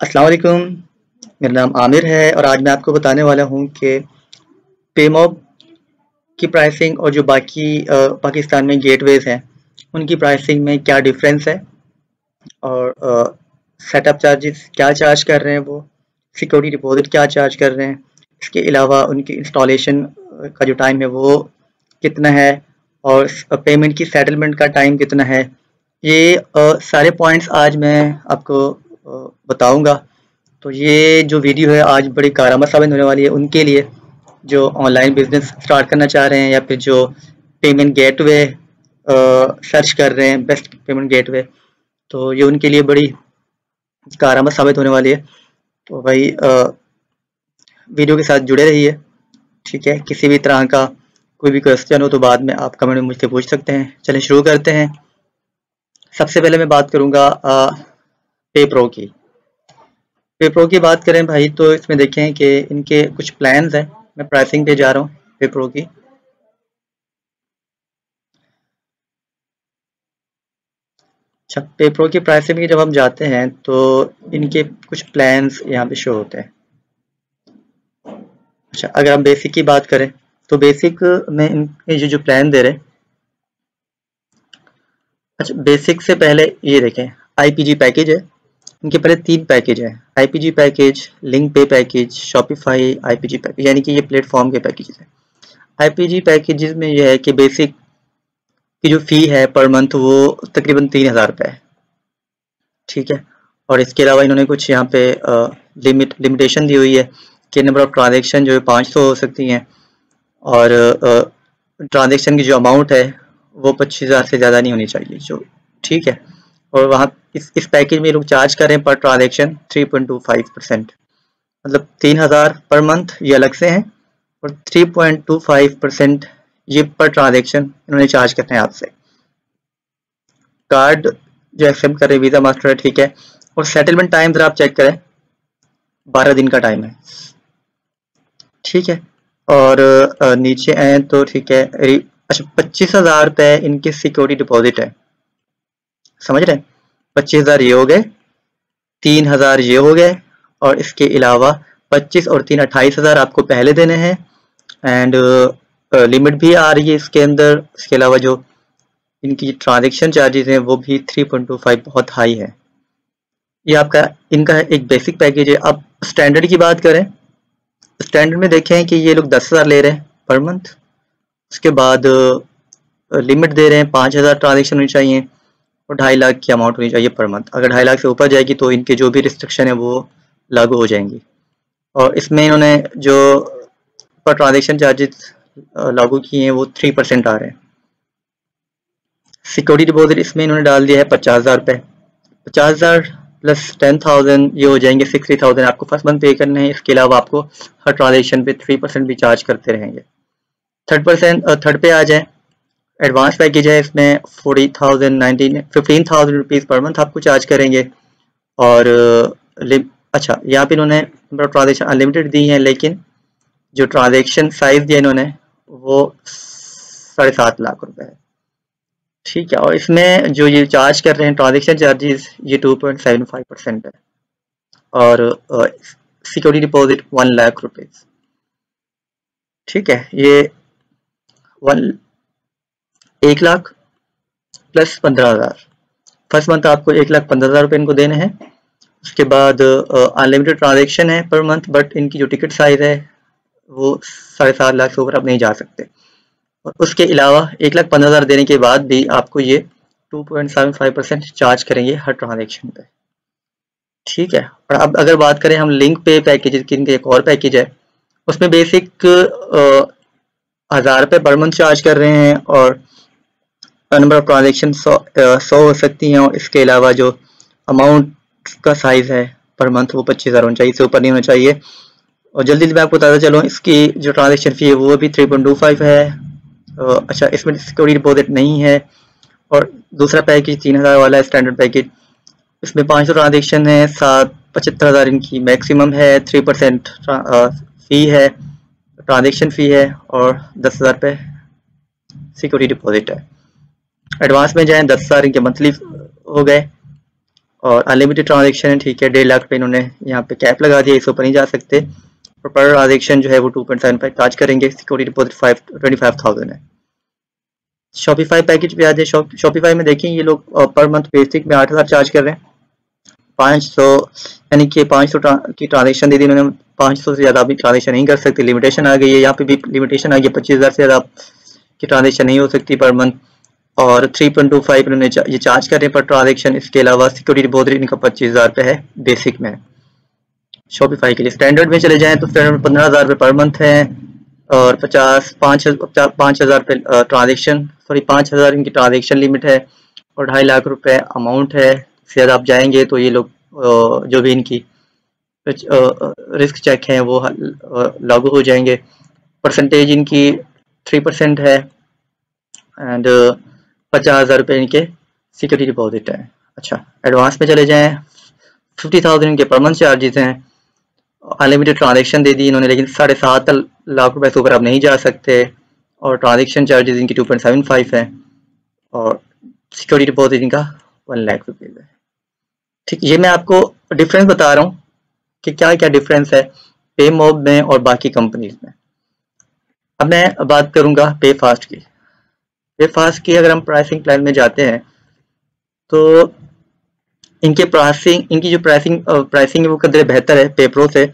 अस्सलाम वालेकुम। मेरा नाम आमिर है और आज मैं आपको बताने वाला हूँ कि पेमॉब की प्राइसिंग और जो बाकी पाकिस्तान में गेटवेज हैं उनकी प्राइसिंग में क्या डिफरेंस है? और सेटअप चार्जेस क्या चार्ज कर रहे हैं वो? सिक्योरिटी डिपॉजिट क्या चार्ज कर रहे हैं? इसके अलावा उनकी इंस्टॉलेशन का जो टाइम है वो कितना है? और पेमेंट की सेटलमेंट का टाइम कितना है? ये आ, सारे पॉइंट्स आज मैं आपको बताऊँगा। तो ये जो वीडियो है आज बड़ी कारामद साबित होने वाली है उनके लिए जो ऑनलाइन बिज़नेस स्टार्ट करना चाह रहे हैं या फिर जो पेमेंट गेटवे सर्च कर रहे हैं बेस्ट पेमेंट गेटवे तो ये उनके लिए बड़ी कारामद साबित होने वाली है। तो भाई आ, वीडियो के साथ जुड़े रहिए ठीक है? किसी भी तरह का कोई भी क्वेश्चन हो तो बाद में आप कमेंट में मुझसे पूछ सकते हैं। चलें शुरू करते हैं। सबसे पहले मैं बात करूँगा पे प्रो की। पे प्रो की बात करें भाई तो इसमें देखें कि इनके कुछ प्लान्स हैं। मैं प्राइसिंग पे जा रहा हूँ पे प्रो की। अच्छा पेपरों की प्राइसिंग में जब हम जाते हैं तो इनके कुछ प्लान्स यहाँ पे शो होते हैं। अच्छा अगर हम बेसिक की बात करें तो बेसिक में इनके जो जो प्लान दे रहे अच्छा बेसिक से पहले ये देखें आईपीजी पैकेज है। इनके पहले तीन पैकेज हैं। IPG package link pay package Shopify IPG package, यानी कि ये प्लेटफॉर्म के पैकेजेस हैं। आईपीजी पैकेजेस में यह है कि बेसिक की जो फ़ी है पर मंथ वो तकरीबन तीन हज़ार रुपये है। ठीक है? और इसके अलावा इन्होंने कुछ यहाँ पे लिमिट लिमिटेशन दी हुई है कि नंबर ऑफ़ ट्रांजेक्शन जो है पाँच सौ हो सकती हैं। और ट्रांजेक्शन की जो अमाउंट है वो पच्चीस हज़ार से ज़्यादा नहीं होनी चाहिए। जो, ठीक है? और वहाँ इस इस पैकेज में लोग चार्ज करें पर ट्रांजेक्शन 3.25 परसेंट मतलब तीन हज़ार पर मंथ ये अलग से हैं और 3.25 परसेंट ये पर ट्रांजेक्शन इन्होंने चार्ज करते हैं आपसे। कार्ड जो एक्सेप्ट करे वीज़ा मास्टर है ठीक है। और सेटलमेंट टाइम ज़रा आप चेक करें, बारह दिन का टाइम है। ठीक है। और नीचे आए तो ठीक है अच्छा पच्चीस हज़ार रुपये इनकी सिक्योरिटी डिपॉजिट है। समझ रहे पच्चीस हज़ार ये हो गए, तीन हज़ार ये हो गए, और इसके अलावा पच्चीस और तीन अट्ठाईस हज़ार आपको पहले देने हैं एंड लिमिट भी आ रही है इसके अंदर। इसके अलावा जो इनकी ट्रांजेक्शन चार्जेस हैं, वो भी 3.25 बहुत हाई है। ये आपका, इनका एक बेसिक पैकेज है। अब स्टैंडर्ड की बात करें स्टैंडर्ड में देखें कि ये लोग दस हज़ार ले रहे हैं पर मंथ उसके बाद लिमिट दे रहे हैं, पाँच हज़ार ट्रांजेक्शन होनी चाहिए। और ढाई लाख की अमाउंट होनी चाहिए पर मंथ अगर ढाई लाख से ऊपर जाएगी तो इनके जो भी रिस्ट्रिक्शन है वो लागू हो जाएँगी। और इसमें इन्होंने जो पर ट्रांजेक्शन चार्जेस लागू किए हैं वो थ्री परसेंट आ रहे हैं। सिक्योरिटी डिपॉजिट इसमें इन्होंने डाल दिया है पचास हज़ार रुपये पचास हज़ार प्लस टेन थाउज़ेंड ये हो जाएँगे सिक्सटी थाउज़ेंड आपको फ़र्स्ट मंथ पे करने हैं। इसके अलावा आपको हर ट्रांजेक्शन पे थ्री परसेंट भी चार्ज करते रहेंगे। थर्ड परसेंट थर्ड पे आ जाए। एडवांस पैकेज है इसमें, forty thousand nineteen fifteen thousand rupees per month आपको चार्ज करेंगे। और अच्छा यहाँ पे इन्होंने ट्रांजेक्शन अनलिमिटेड दी है, लेकिन जो ट्रांजेक्शन साइज़ दिया इन्होंने, वो साढ़े सात लाख रुपए है। ठीक है, और इसमें जो ये चार्ज कर रहे हैं ट्रांजेक्शन चार्जेस, ये two point seven five percent है। और security deposit one lakh rupees ठीक है, ये वन एक लाख प्लस पंद्रह हज़ार। फ़र्स्ट मंथ आपको एक लाख पंद्रह हज़ार रुपये इनको देने हैं। उसके बाद अनलिमिटेड ट्रांजेक्शन है पर मंथ बट इनकी जो टिकट साइज़ है, वो साढ़े सात लाख से ऊपर आप नहीं जा सकते। और उसके अलावा एक लाख पंद्रह हज़ार देने के बाद भी आपको ये two point seven five percent charge करेंगे हर ट्रांजेक्शन पे। ठीक है? और अब अगर बात करें हम लिंक पे पैकेज की एक और पैकेज है। उसमें बेसिक हज़ार रुपये पर मंथ चार्ज कर रहे हैं और नंबर ऑफ़ ट्रांजेक्शन सौ हो सकती हैं और इसके अलावा जो अमाउंट का साइज़ है पर मंथ वो पच्चीस हज़ार होना चाहिए, इससे ऊपर नहीं होना चाहिए। और जल्दी जल्दी मैं आपको बताता चलूँ, इसकी जो ट्रांजेक्शन फ़ी है वो भी थ्री पॉइंट टू फाइव है। अच्छा इसमें सिक्योरिटी डिपॉजिट नहीं है। और दूसरा पैकेज तीन हज़ार वाला स्टैंडर्ड पैकेज इसमें पाँच सौ ट्रांजेक्शन है, सात, पचहत्तर हज़ार इनकी मैक्सिमम है थ्री परसेंट फ़ी है ट्रांजेक्शन फ़ी है और दस हज़ार रुपये सिक्योरिटी डिपॉजिट है। एडवांस में जाएँ, दस हज़ार इनके मंथली हो गए। और अनलिमिटेड ट्रांजेक्शन है, ठीक है, डेढ़ लाख रुपये इन्होंने यहाँ पे कैप लगा दिया, इससे ऊपर नहीं जा सकते। और पर ट्रांजेक्शन जो है वो two point seven five charge करेंगे security deposit five twenty five thousand है। शॉपिफाई पैकेज पे आ जाए शॉपिफाई में देखें, ये लोग पर मंथ बेसिक में आठ हज़ार चार्ज कर रहे हैं। पाँच सौ, यानी कि पाँच सौ की ट्रांजेक्शन दे दी उन्होंने पाँच सौ से ज़्यादा भी ट्रांजेक्शन नहीं कर सकते। लिमिटेशन आ गई है, यहाँ पे भी लिमिटेशन आ गई है पच्चीस हज़ार से ज़्यादा की ट्रांजेक्शन नहीं हो सकती पर मंथ और थ्री पॉइंट टू ये चार्ज कर रहे हैं पर ट्रांजेक्शन इसके अलावा सिक्योरिटी डिपोजिट इनका पच्चीस हज़ार रुपये है बेसिक में। शॉपिफाई के लिए स्टैंडर्ड में चले जाएँ तो स्टैंडर्ड पंद्रह हज़ार रुपये पर मंथ है, और पचास, पाँच पाँच हज़ार रुपये ट्रांजेक्शन सॉरी पाँच हज़ार इनकी ट्रांजेक्शन लिमिट है, और ढाई लाख रुपए अमाउंट है। फिर आप जाएँगे तो ये लोग जो भी इनकी रिस्क चेक हैं, वो लागू हो जाएँगे। परसेंटेज इनकी थ्री परसेंट है एंड पचास हज़ार रुपये इनके सिक्योरिटी डिपॉजिट है। अच्छा एडवांस में चले जाएँ। फिफ्टी थाउज़ेंड इनके पर मंथ चार्जेस हैं। अनलिमिटेड ट्रांजेक्शन दे दी इन्होंने, लेकिन साढ़े सात लाख रुपए से ऊपर आप नहीं जा सकते। और ट्रांजेक्शन चार्जेस इनकी टू पॉइंट सेवन फाइव है। और सिक्योरिटी डिपॉजिट इनका वन लाख रुपीज़ है। ठीक, ये मैं आपको डिफरेंस बता रहा हूँ कि क्या क्या डिफरेंस है पे मोब में और बाकी कंपनीज़ में। अब मैं बात करूँगा पे फास्ट की। पे फास्ट की अगर हम प्राइसिंग प्लान में जाते हैं तो इनके प्राइसिंग इनकी जो प्राइसिंग प्राइसिंग है वो कदर बेहतर है पेपरों से।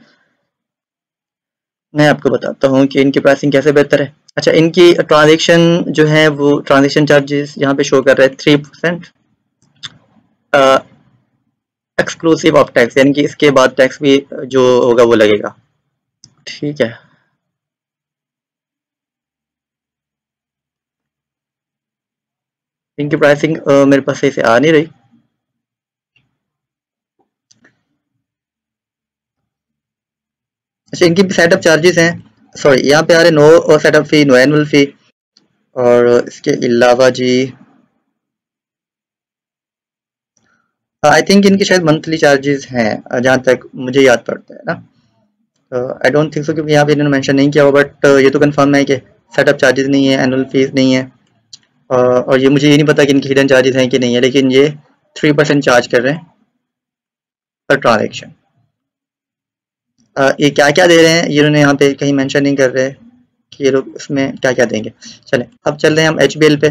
मैं आपको बताता हूँ कि इनकी प्राइसिंग कैसे बेहतर है। अच्छा इनकी ट्रांजेक्शन जो है वो ट्रांजेक्शन चार्जेस यहाँ पे शो कर रहे हैं three percent exclusive of tax यानी कि इसके बाद टैक्स भी जो होगा वो लगेगा। ठीक है। इनकी प्राइसिंग मेरे पास सही से आ नहीं रही। अच्छा इनकी सेटअप चार्जेस हैं। सॉरी यहाँ पे आ रहे no setup fee no annual fee और इसके अलावा जी आई थिंक इनके शायद मंथली चार्जेस हैं, जहाँ तक मुझे याद पड़ता है ना। आई डोंट थिंक सो क्योंकि यहाँ पे इन्होंने मेंशन नहीं किया हुआ बट ये तो कंफर्म है कि सेटअप चार्जेस नहीं है एनुअल फ़ीस नहीं है। और ये मुझे ये नहीं पता कि इनकी हिडन चार्जेस हैं कि नहीं है, लेकिन ये थ्री परसेंट चार्ज कर रहे हैं पर ट्रांजेक्शन ये क्या क्या दे रहे हैं, ये इन्होंने यहाँ पे कहीं मेंशन नहीं कर रहे कि ये लोग इसमें क्या क्या देंगे। चलें, अब चल रहे हैं हम HBL पे।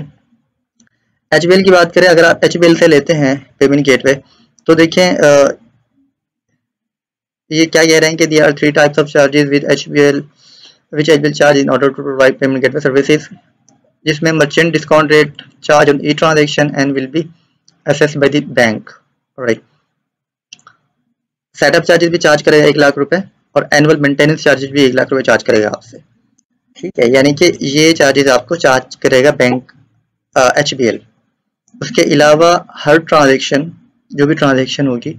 HBL की बात करें, अगर आप HBL से लेते हैं पेमेंट गेट पे तो देखें ये क्या कह रहे हैं कि there are three types of charges with H B L which H B L charge in order to provide payment gate services जिसमें merchant discount rate charge on E transaction and will be assess by the bank right setup charges भी charge करेगा एक लाख रुपए और annual maintenance charges भी एक लाख रुपए charge करेगा आपसे। ठीक है, यानी कि ये चार्जेस आपको चार्ज करेगा बैंक एच बी एल उसके अलावा हर ट्रांजेक्शन जो भी ट्रांजेक्शन होगी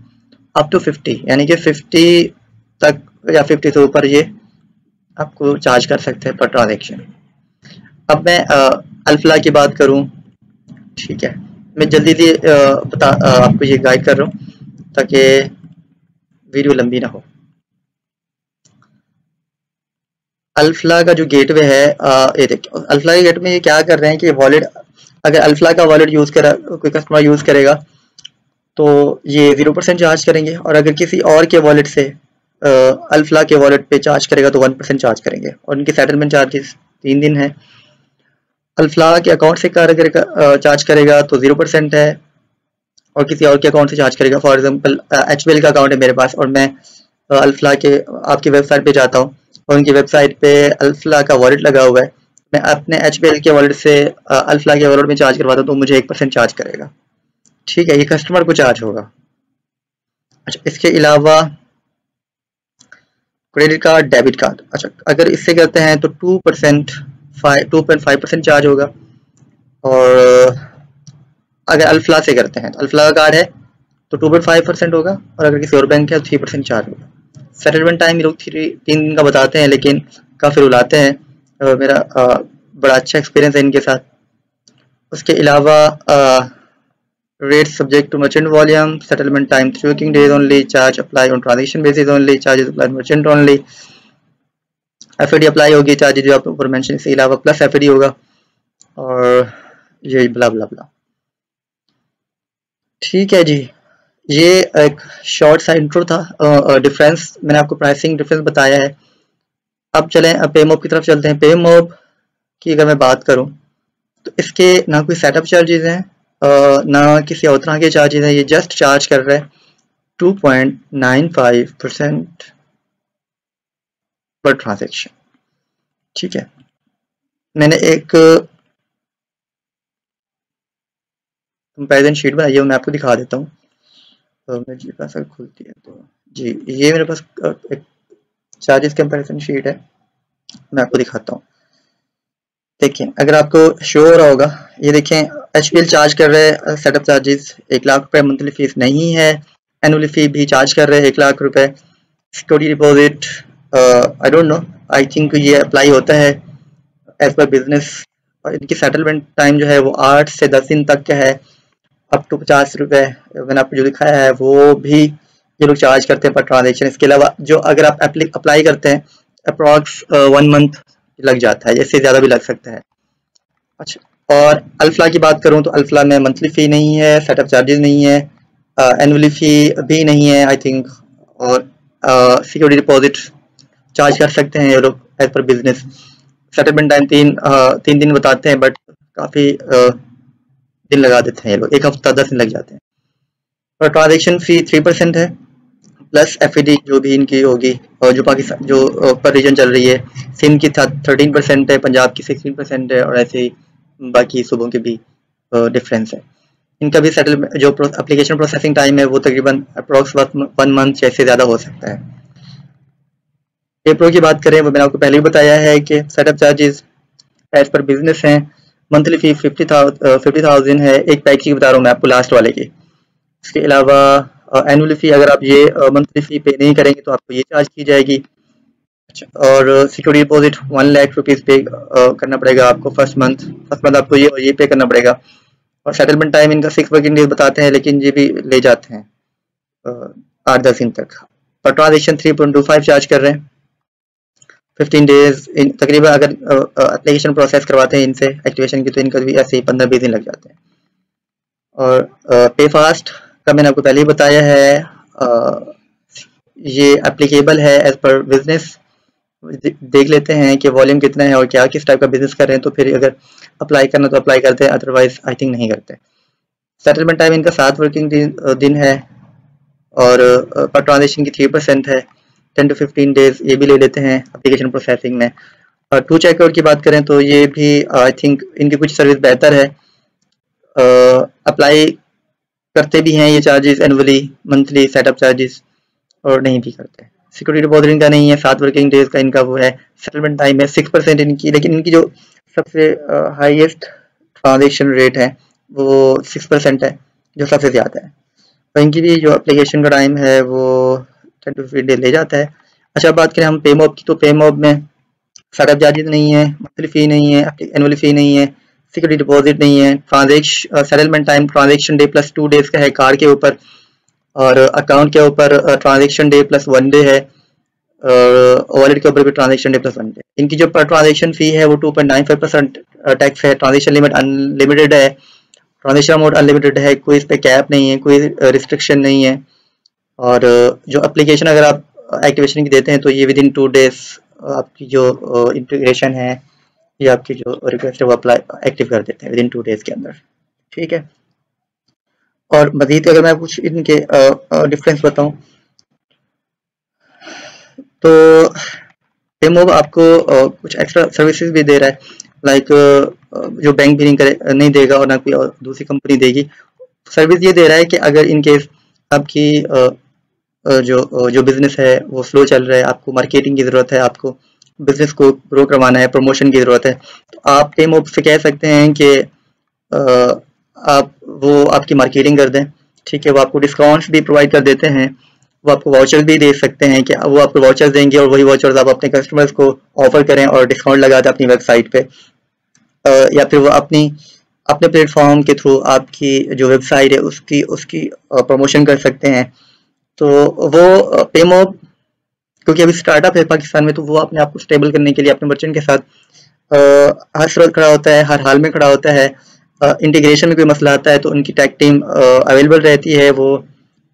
अप टू फिफ्टी यानी कि फिफ्टी तक या फिफ्टी से ऊपर ये आपको चार्ज कर सकते हैं पर ट्रांजेक्शन अब मैं अल्फला की बात करूँ। ठीक है। मैं जल्दी जल्दी बता आपको ये गाइड कर रहा हूँ, ताकि वीडियो लंबी ना हो। अल्फला का जो गेटवे है ये देखिए अल्फला के गेट में ये क्या कर रहे हैं कि वॉलेट अगर अल्फला का वॉलेट यूज़ करा, कोई कस्टमर यूज़ करेगा तो ये ज़ीरो परसेंट चार्ज करेंगे, और अगर किसी और के वॉलेट से अल्फला के वॉलेट पे चार्ज करेगा तो वन परसेंट चार्ज करेंगे। और उनकी सेटलमेंट चार्जेस तीन दिन है। अल्फला के अकाउंट से करेगा चार्ज करेगा तो ज़ीरो परसेंट है। और किसी और के अकाउंट से चार्ज करेगा। फॉर एग्ज़ाम्पल एच का अकाउंट है मेरे पास और मैं अल्फला के, आपकी वेबसाइट पे जाता हूँ। और उनकी वेबसाइट पे अल्फला का वॉलेट लगा हुआ है। मैं अपने एच के वॉलेट से अल्फला के वॉलेट में चार्ज करवाता हूँ तो मुझे एक परसेंट चार्ज करेगा। ठीक है, ये कस्टमर को चार्ज होगा। अच्छा इसके अलावा क्रेडिट कार्ड डेबिट कार्ड अच्छा अगर इससे करते हैं तो two percent five two point five percent charge होगा। और अगर अल्फला से करते हैं तो अल्फला का कार्ड है तो टू पॉइंट फाइव परसेंट होगा, और अगर किसी और बैंक है तो थ्री परसेंट चार्ज होगा। सेटलमेंट टाइम ये लोग थ्री तीन दिन का बताते हैं, लेकिन काफ़ी रुलाते हैं मेरा बड़ा अच्छा एक्सपीरियंस है इनके साथ। उसके अलावा rate subject to merchant volume settlement time three working days only charge apply on transaction basis only charges apply merchant only FD apply होगी चार्जेस जो आप ऊपर मेंशन इसके अलावा प्लस एफडी होगा, और ये बला बला बला ठीक है जी, ये एक शॉर्ट सा इंट्रो था डिफरेंस मैंने आपको प्राइसिंग डिफरेंस बताया है। अब चलें पेमोब की तरफ़ चलते हैं। पेमोब की अगर मैं बात करूँ तो इसके ना कोई सेटअप चार्जेस हैं ना किसी और तरह के चार्जेस हैं। ये जस्ट चार्ज कर रहे हैं 2.95 परसेंट पर ट्रांजेक्शन ठीक है? मैंने एक कंपेरिजन शीट बनाई है मैं आपको दिखा देता हूँ। तो मेरी पास अगर खुलती है तो। जी, ये मेरे पास एक चार्जेस कंपेरिजन शीट है। मैं आपको दिखाता हूँ। देखिए, अगर आपको शो हो रहा होगा, ये देखें एचपीएल चार्ज कर रहे हैं सेटअप चार्जेस एक लाख रुपए मंथली फ़ीस नहीं है। एनुअली फ़ी भी चार्ज कर रहे हैं, एक लाख रुपए। Security deposit I don't know I think ये अप्लाई होता है एज पर बिज़नेस और इनकी सेटलमेंट टाइम जो है वो आठ से दस दिन तक का है। अप टू पचास रुपए मैंने आपको जो दिखाया है, वो भी ये लोग चार्ज करते हैं पर ट्रांजेक्शन इसके अलावा जो अगर आप अप्लाई करते हैं अप्रॉक्स वन मंथ लग जाता है। इससे ज़्यादा भी लग सकता है। अच्छा और अल्फला की बात करूँ तो अल्फला में मंथली फ़ी नहीं है सेटअप चार्जेस नहीं है एनअली फ़ी भी नहीं है आई थिंक और सिक्योरिटी डिपॉजिट चार्ज कर सकते हैं ये लोग as per business settlement time तीन तीन दिन बताते हैं बट काफ़ी दिन लगा देते हैं ये लोग। एक हफ़्ता, दस दिन लग जाते हैं। और ट्रांजेक्शन फ़ी थ्री परसेंट है प्लस एफ़ जो भी इनकी होगी, और जो पाकिस्तान जो पर रीजन चल रही है, सिंध की थर्टीन परसेंट है, पंजाब की सिक्सटीन परसेंट है, और ऐसे ही बाकी सूबों के भी डिफरेंस है। इनका भी सेटल जो एप्लीकेशन प्रोसेसिंग टाइम है, वो तकरीबन अप्रोक्स वन मंथ इससे ज़्यादा हो सकता है। पेपरो की बात करें, वो मैंने आपको पहले ही बताया है कि setup charges as per business हैं। Monthly fee fifty fifty thousand है एक पैक की, बता रहा हूँ मैं आपको लास्ट वाले की। इसके अलावा एनुअल फ़ी अगर आप ये मंथली फ़ी पे नहीं करेंगे तो आपको ये चार्ज की जाएगी। और security deposit one lakh rupees pay करना पड़ेगा आपको फ़र्स्ट मंथ फ़र्स्ट मंथ आपको ये और ये पे करना पड़ेगा। और सेटलमेंट टाइम इनका सिक्स वर्किंग डेज़ बताते हैं, लेकिन ये भी ले जाते हैं आठ दस दिन तक। और transaction three point two five charge कर रहे हैं। फिफ्टीन डेज़ तकरीबन अगर एप्लीकेशन प्रोसेस करवाते हैं इनसे एक्टिवेशन की तो इनका भी ऐसे ही पंद्रह बीस दिन लग जाते हैं। और पे फास्ट का मैंने आपको पहले ही बताया है आ, ये एप्लीकेबल है एज पर बिज़नेस देख लेते हैं कि वॉल्यूम कितना है और क्या किस टाइप का बिज़नेस कर रहे हैं तो फिर अगर अप्लाई करना तो अप्लाई करते हैं अदरवाइज़ आई थिंक नहीं करते। सेटलमेंट टाइम इनका सात वर्किंग दिन, दिन है और पर ट्रांजेक्शन की थ्री परसेंट है। टेन टू फिफ्टीन डेज़ ये भी ले लेते हैं अप्लीकेशन प्रोसेसिंग में। और टू चेकआउट की बात करें तो ये भी आई थिंक इनकी कुछ सर्विस बेहतर है। अप्लाई करते भी हैं ये charges annually monthly setup charges और नहीं भी करते। सिक्योरिटी डिपॉजिट इनका नहीं है, सात वर्किंग डेज़ का इनका वो है। सेटलमेंट टाइम है सिक्स परसेंट इनकी, लेकिन इनकी जो सबसे हाईएस्ट ट्रांजेक्शन रेट है, वो सिक्स परसेंट है, जो सबसे ज़्यादा है। तो इनकी भी जो एप्लीकेशन का टाइम है वो टेन टू फिफ्टी डे ले जाता है। अच्छा बात करें हम पेमोब की तो पेमोब में सेटअप चार्जेस नहीं है मंथली फ़ी नहीं है एनुअली फ़ी नहीं है सिक्योरिटी डिपॉजिट नहीं है transaction settlement time transaction day plus two days का है कार के ऊपर, और अकाउंट के ऊपर transaction day plus one day है वॉलेट के ऊपर भी transaction day plus one day इनकी जो पर ट्रांजेक्शन फ़ी है, वो two point nine five percent tax है। ट्रांजेक्शन लिमिट अनलिमिटेड है। ट्रांजेक्शन अमाउंट अनलिमिटेड है। कोई इस पर कैप नहीं है, कोई रिस्ट्रिक्शन नहीं है। और जो एप्लीकेशन अगर आप एक्टिवेशन की देते हैं तो ये विद इन टू डेज़ आपकी जो इंटीग्रेशन है ये आपकी जो रिक्वेस्ट है वो अप्लाई एक्टिव कर देते हैं विद इन टू डेज़ के अंदर। ठीक है? और मजीद अगर मैं कुछ इनके डिफरेंस बताऊँ तो डेमोब आपको आ, कुछ एक्स्ट्रा सर्विसेज़ भी दे रहा है। लाइक जो बैंक भी नहीं करे नहीं देगा और ना कोई दूसरी कंपनी देगी। सर्विस ये दे रहा है कि अगर इनकेस आपकी जो जो बिज़नेस है, वो स्लो चल रहा है। आपको मार्केटिंग की ज़रूरत है, आपको बिज़नेस को ग्रो करवाना है प्रमोशन की ज़रूरत है। तो आप टेम ओप से कह सकते हैं कि आप, वो आपकी मार्केटिंग कर दें, ठीक है? वो आपको डिस्काउंट्स भी प्रोवाइड कर देते हैं। वो आपको वाउचर्स भी दे सकते हैं कि वो आपको वाउचर्स देंगे और वही वाउचर्स आप अपने कस्टमर्स को ऑफ़र करें और डिस्काउंट लगा दें अपनी वेबसाइट पे। या फिर वो अपनी, अपने प्लेटफॉर्म के थ्रू आपकी जो वेबसाइट है, उसकी उसकी प्रमोशन कर सकते हैं। तो वो पेमोब क्योंकि अभी स्टार्टअप है पाकिस्तान में तो वो अपने आप को स्टेबल करने के लिए, अपने मर्चेंट के साथ हर सूरत खड़ा होता है, हर हाल में खड़ा होता है इंटीग्रेशन में कोई मसला आता है तो उनकी टैक टीम अवेलेबल रहती है, वो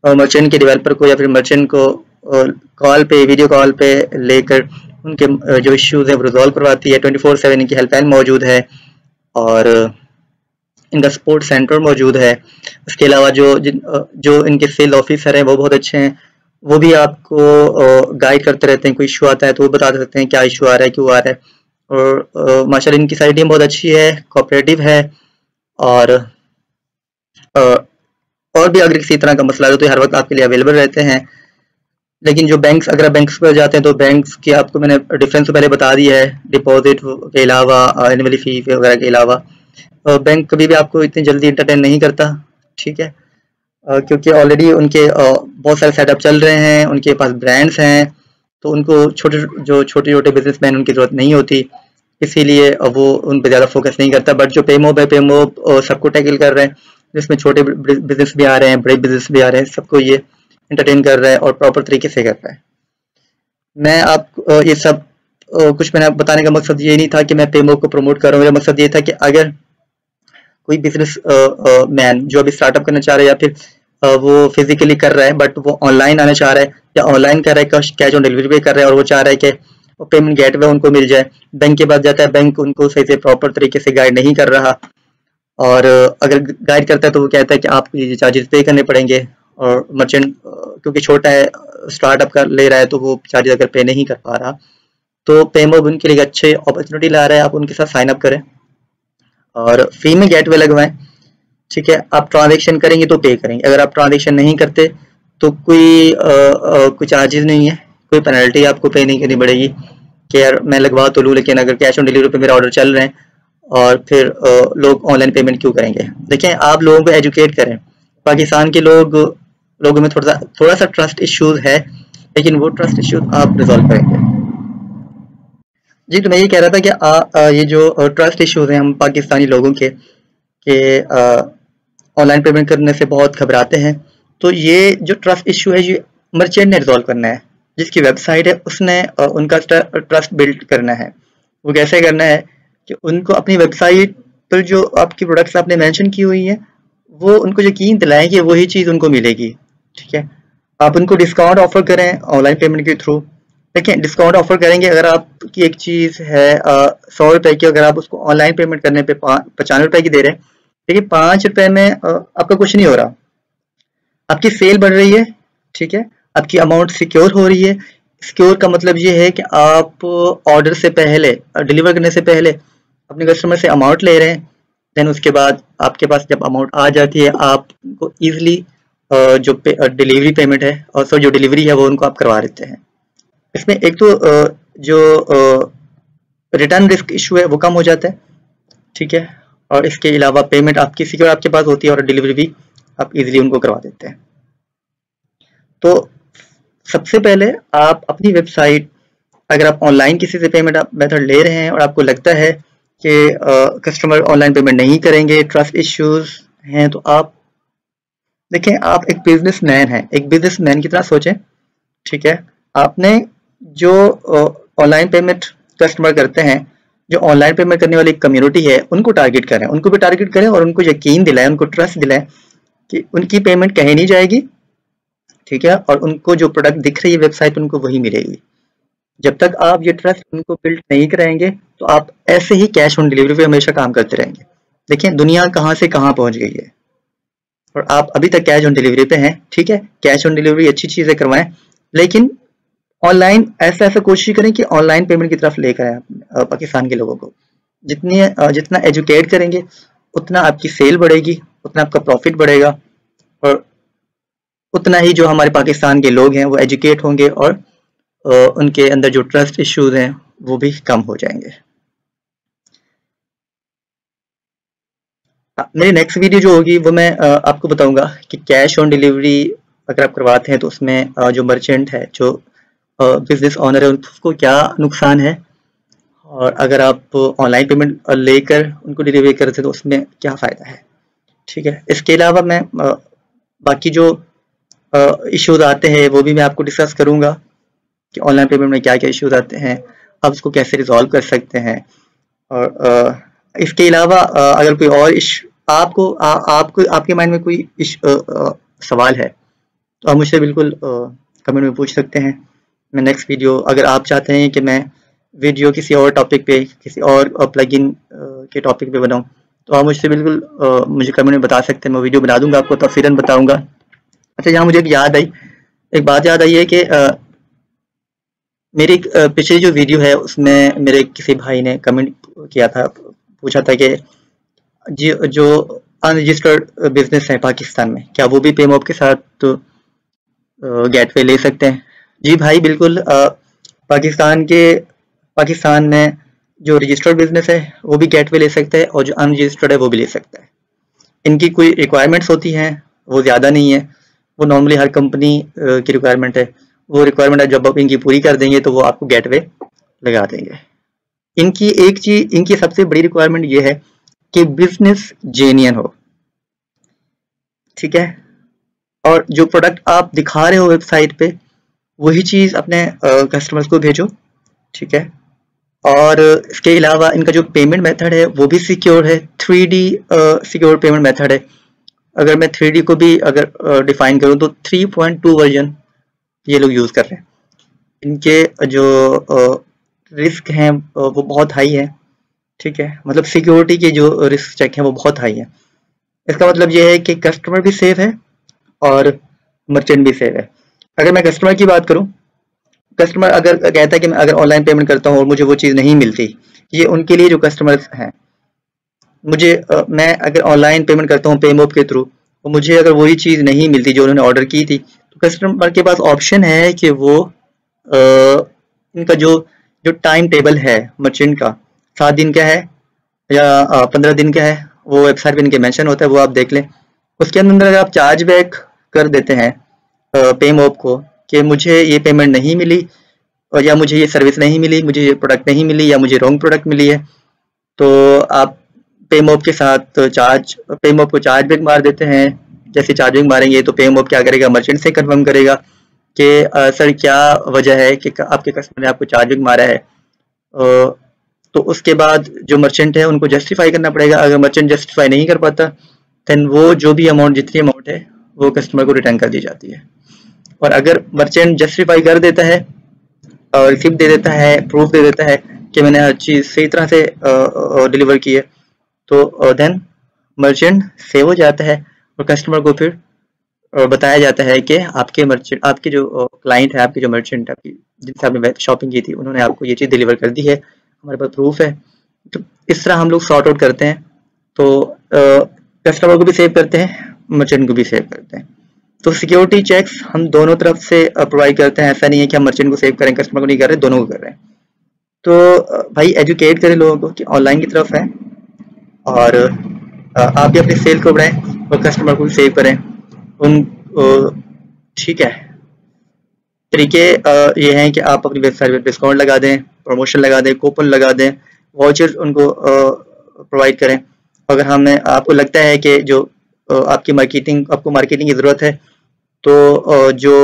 मर्चेंट के डेवलपर को या फिर मर्चेंट को कॉल पे वीडियो कॉल पे लेकर उनके जो इश्यूज़ हैं, वो रिजॉल्व करवाती है ट्वेंटी फोर सेवन इनकी हेल्पलाइन मौजूद है, और इनका सपोर्ट सेंटर मौजूद है। उसके अलावा जो जो इनके सेल ऑफिसर हैं, वो बहुत अच्छे हैं। वो भी आपको गाइड करते रहते हैं, कोई इशू आता है तो वो बता सकते हैं क्या इशू आ रहा है, क्यों आ रहा है। और माशाल्लाह इनकी सारी टीम बहुत अच्छी है कोऑपरेटिव है। और और भी अगर किसी तरह का मसला हो तो हर वक्त आपके लिए अवेलेबल रहते हैं। लेकिन जो बैंक्स अगर बैंक्स पर जाते हैं तो बैंक्स की आपको मैंने डिफरेंस तो पहले बता दिया है डिपॉजिट के अलावा एनुअली फ़ी वगैरह के अलावा। बैंक कभी भी आपको इतनी जल्दी इंटरटेन नहीं करता, ठीक है? क्योंकि ऑलरेडी उनके बहुत सारे सेटअप चल रहे हैं, उनके पास ब्रांड्स हैं तो उनको छोटे, जो छोटे छोटे बिजनेसमैन उनकी ज़रूरत नहीं होती। इसीलिए वो उन पर ज़्यादा फोकस नहीं करता बट जो पेमोब है पेमोब सबको टैकल कर रहे हैं। जिसमें छोटे बिज़नेस भी आ रहे हैं, बड़े बिज़नेस भी आ रहे हैं, सबको ये इंटरटेन कर रहा है और प्रॉपर तरीके से कर रहा है। मैं आप ये सब कुछ मैंने बताने का मकसद ये नहीं था कि मैं पेमो को प्रमोट कर। रहा हूँ मेरा मकसद ये था कि अगर कोई बिज़नेस मैन जो अभी स्टार्टअप करना चाह रहा है या फिर वो फिजिकली कर रहा है बट वो ऑनलाइन आना चाह रहा है या ऑनलाइन कर रहा है कैश ऑन डिलीवरी पे कर रहा है और वो चाह रहा है कि पेमेंट गेट वे उनको मिल जाए। बैंक के पास जाता है बैंक उनको सही से प्रॉपर तरीके से गाइड नहीं कर रहा। और अगर गाइड करता है तो वो कहता है कि आप ये चार्जेस पे करने पड़ेंगे और मर्चेंट क्योंकि छोटा है स्टार्टअप कर ले रहा है तो वो चार्जेस अगर पे नहीं कर पा रहा। तो पेमोब उनके लिए अच्छे अपॉर्चुनिटी ला रहा है, आप उनके साथ साइन अप करें। और फ़ी में गेट वे लगवाएँ ठीक है? आप ट्रांजेक्शन करेंगे तो पे करेंगे। अगर आप ट्रांजेक्शन नहीं करते तो कोई कोई चार्जेस नहीं है। कोई पेनल्टी आपको पे नहीं करनी पड़ेगी कि यार मैं लगवा तो लूँ लेकिन अगर कैश ऑन डिलीवरी पे मेरा ऑर्डर चल रहे हैं और फिर आ, लोग ऑनलाइन पेमेंट क्यों करेंगे? देखें आप लोगों को एजुकेट करें। पाकिस्तान के लोग लोगों में थोड़ा सा थोड़ा सा ट्रस्ट इश्यूज़ है लेकिन वो ट्रस्ट इश्यूज़ आप रिजॉल्व करेंगे। जी तो मैं ये कह रहा था कि आ, आ, ये जो ट्रस्ट इश्यूज़ हैं हम पाकिस्तानी लोगों के कि ऑनलाइन पेमेंट करने से बहुत घबराते हैं। तो ये जो ट्रस्ट इशू है ये मर्चेंट ने रिजॉल्व करना है। जिसकी वेबसाइट है उसने आ, उनका ट्रस्ट बिल्ड करना है। वो कैसे करना है कि उनको अपनी वेबसाइट पर जो आपकी प्रोडक्ट्स आपने मेंशन की हुई है वो उनको यकीन दिलाएँ कि वही चीज़ उनको मिलेगी। ठीक है? आप उनको डिस्काउंट ऑफ़र करें ऑनलाइन पेमेंट के थ्रू देखिए डिस्काउंट ऑफ़र करेंगे अगर आपकी एक चीज़ है सौ रुपए की अगर आप उसको ऑनलाइन पेमेंट करने पे पचानवे रुपए की दे रहे हैं देखिए पाँच रुपए में आ, आपका कुछ नहीं हो रहा। आपकी सेल बढ़ रही है ठीक है? आपकी अमाउंट सिक्योर हो रही है। सिक्योर का मतलब ये है कि आप ऑर्डर से पहले डिलीवर करने से पहले अपने कस्टमर से अमाउंट ले रहे हैं देन उसके बाद आपके पास जब अमाउंट आ जाती है आपको ईजिली जो पे, डिलीवरी पेमेंट है और सो जो डिलीवरी है वो उनको आप करवा देते हैं। इसमें एक तो जो रिटर्न रिस्क इशू है, वो कम हो जाता है, ठीक है? और इसके अलावा पेमेंट आपकी सिक्योर आपके पास होती है और डिलीवरी भी आप इजीली उनको करवा देते हैं। तो सबसे पहले आप अपनी वेबसाइट अगर आप ऑनलाइन किसी से पेमेंट आप मेथड ले रहे हैं और आपको लगता है कि कस्टमर ऑनलाइन पेमेंट नहीं करेंगे ट्रस्ट इश्यूज़ हैं तो आप, देखें, आप एक बिज़नेस मैन हैं, एक बिज़नेस मैन की तरह सोचें, ठीक है? आपने जो ऑनलाइन पेमेंट कस्टमर करते हैं, जो ऑनलाइन पेमेंट करने वाली कम्युनिटी है, उनको टारगेट करें। उनको भी टारगेट करें और उनको यकीन दिलाएँ, उनको ट्रस्ट दिलाएँ कि उनकी पेमेंट कहीं नहीं जाएगी, ठीक है? और उनको जो प्रोडक्ट दिख रही है वेबसाइट उनको वही मिलेगी। जब तक आप ये ट्रस्ट उनको बिल्ड नहीं कराएँगे तो आप ऐसे ही कैश ऑन डिलीवरी पे हमेशा काम करते रहेंगे। देखिए, दुनिया कहाँ से कहाँ पहुँच गई है। और आप अभी तक कैश ऑन डिलीवरी पे हैं, ठीक है? कैश ऑन डिलीवरी अच्छी चीज़ें करवाएँ, लेकिन ऑनलाइन ऐसा ऐसा कोशिश करें कि ऑनलाइन पेमेंट की तरफ़ लेकर आए पाकिस्तान के लोगों को। जितनी जितना एजुकेट करेंगे, उतना आपकी सेल बढ़ेगी, उतना आपका प्रॉफिट बढ़ेगा और उतना ही जो हमारे पाकिस्तान के लोग हैं, वो एजुकेट होंगे और उनके अंदर जो ट्रस्ट इश्यूज़ हैं, वो भी कम हो जाएँगे। मेरी नेक्स्ट वीडियो जो होगी, वो मैं आपको बताऊँगा कि कैश ऑन डिलीवरी अगर आप करवाते हैं तो उसमें जो मर्चेंट है, जो बिज़नेस ऑनर है उसको क्या नुकसान है? और अगर आप ऑनलाइन पेमेंट लेकर उनको डिलीवरी करते तो उसमें क्या फ़ायदा है? ठीक है? इसके अलावा मैं बाकी जो इश्यूज़ आते हैं वो भी मैं आपको डिस्कस करूँगा कि ऑनलाइन पेमेंट में क्या क्या इश्यूज़ आते हैं। आप उसको कैसे रिजॉल्व कर सकते हैं? और इसके अलावा अगर कोई और आपको आ, आपको आपके माइंड में कोई इश, आ, आ, सवाल है तो आप मुझसे बिल्कुल कमेंट में पूछ सकते हैं। मैं नेक्स्ट वीडियो अगर आप चाहते हैं कि मैं वीडियो किसी और टॉपिक पे, किसी और प्लगइन के टॉपिक पे बनाऊँ तो आप मुझसे बिल्कुल मुझे कमेंट में बता सकते हैं। मैं वीडियो बना दूँगा आपको तफसीरन बताऊँगा। अच्छा यहाँ मुझे एक याद आई। एक बात याद आई है कि मेरी पिछली जो वीडियो है, उसमें मेरे किसी भाई ने कमेंट किया था। पूछा था कि, जो अनरजिस्टर्ड बिज़नेस है पाकिस्तान में, क्या वो भी पेमोप के साथ तो गेटवे ले सकते हैं? जी भाई, बिल्कुल पाकिस्तान के, पाकिस्तान में जो रजिस्टर्ड बिज़नेस है, वो भी गेटवे ले सकता है और जो अनरजिस्टर्ड है, वो भी ले सकता है। इनकी कोई रिक्वायरमेंट्स होती हैं, वो ज़्यादा नहीं है। वो नॉर्मली हर कंपनी की रिक्वायरमेंट है। वो रिक्वायरमेंट है, जब आप इनकी पूरी कर देंगे तो वो आपको गेटवे लगा देंगे। इनकी एक चीज़, इनकी सबसे बड़ी रिक्वायरमेंट ये है कि बिज़नेस जेनियन हो। ठीक है? और जो प्रोडक्ट आप दिखा रहे हो वेबसाइट पे वही चीज़ अपने कस्टमर्स को भेजो, ठीक है? और इसके अलावा इनका जो पेमेंट मेथड है, वो भी सिक्योर है। Three D secure payment method है। अगर मैं थ्री डी को भी अगर डिफाइन करूँ तो थ्री पॉइंट टू वर्जन ये लोग यूज़ कर रहे हैं। इनके जो रिस्क हैं वो बहुत हाई है, ठीक है? मतलब सिक्योरिटी के जो रिस्क चेक हैं, वो बहुत हाई है। इसका मतलब ये है कि कस्टमर भी सेफ़ है और मर्चेंट भी सेफ़ है। अगर मैं कस्टमर की बात करूँ कस्टमर अगर कहता है कि मैं अगर ऑनलाइन पेमेंट करता हूँ और मुझे वो चीज़ नहीं मिलती ये उनके लिए जो कस्टमर्स हैं मुझे आ, मैं अगर ऑनलाइन पेमेंट करता हूँ पेमोप के थ्रू और मुझे अगर वही चीज़ नहीं मिलती जो उन्होंने ऑर्डर की थी तो कस्टमर के पास ऑप्शन है कि वो आ, इनका जो जो टाइम टेबल है मर्चेंट का सात दिन का है या पंद्रह दिन का है वो वेबसाइट पर इनके मैंशन होता है वो आप देख लें। उसके अंदर अगर आप चार्ज बैक कर देते हैं पे मोप को कि मुझे ये पेमेंट नहीं मिली और या मुझे ये सर्विस नहीं मिली, मुझे ये प्रोडक्ट नहीं मिली या मुझे रॉन्ग प्रोडक्ट मिली है। तो आप पे मोप के साथ चार्ज पे मोप को चार्ज बैक मार देते हैं। जैसे चार्जिंग मारेंगे तो पे मोप क्या करेगा? मर्चेंट से कन्फर्म करेगा कि सर क्या वजह है कि आपके कस्टमर ने आपको चार्जिंग मारा है। तो उसके बाद जो मर्चेंट है उनको जस्टिफाई करना पड़ेगा। अगर मर्चेंट जस्टिफाई नहीं कर पाता देन वो जो भी अमाउंट जितनी अमाउंट है, वो कस्टमर को रिटर्न कर दी जाती है। और अगर मर्चेंट जस्टिफाई कर देता है और रिसिप्ट दे देता है प्रूफ दे देता है कि मैंने हर चीज़ सही तरह से डिलीवर की है तो देन मर्चेंट सेव हो जाता है और कस्टमर को फिर बताया जाता है कि आपके मर्चेंट आपके जो क्लाइंट है, आपके जो मर्चेंट आपकी, जिनसे आपने शॉपिंग की थी, उन्होंने आपको ये चीज़ डिलीवर कर दी है, हमारे पास प्रूफ है। तो इस तरह हम लोग सॉर्ट आउट करते हैं तो कस्टमर को भी सेव करते हैं मर्चेंट को भी सेव करते हैं। तो सिक्योरिटी चेक्स हम दोनों तरफ़ से प्रोवाइड करते हैं। ऐसा नहीं है कि हम मर्चेंट को सेव करें कस्टमर को नहीं कर रहे, दोनों को कर रहे हैं। तो भाई एजुकेट करें लोगों को कि ऑनलाइन की तरफ़ है और आप भी अपनी सेल को बढ़ाएँ और कस्टमर को भी सेव करें। उन ठीक है। तरीके ये हैं कि आप अपनी वेबसाइट पर डिस्काउंट लगा दें प्रमोशन लगा दें कूपन लगा दें वाउचर्स उनको प्रोवाइड करें। अगर हमें, आपको लगता है कि जो आपकी मार्केटिंग आपको मार्केटिंग की ज़रूरत है तो जो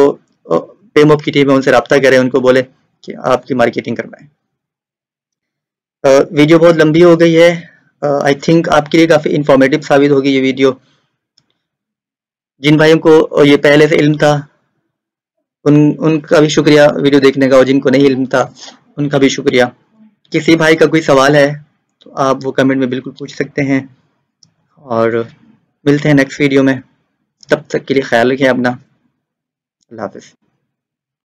पेमअप की टीम है, उनसे रब्ता करें, उनको बोले कि आपकी मार्केटिंग करवाएँ। वीडियो बहुत लंबी हो गई है। आई थिंक आपके लिए काफ़ी इंफॉर्मेटिव साबित होगी ये वीडियो जिन भाइयों को ये पहले से इल्म था, उन, उनका भी शुक्रिया वीडियो देखने का, और जिनको नहीं इल्म था, उनका भी शुक्रिया। किसी भाई का कोई सवाल है तो आप वो कमेंट में बिल्कुल पूछ सकते हैं। और मिलते हैं नेक्स्ट वीडियो में। तब तक के लिए ख्याल रखें अपना। अल्लाह हाफिज़।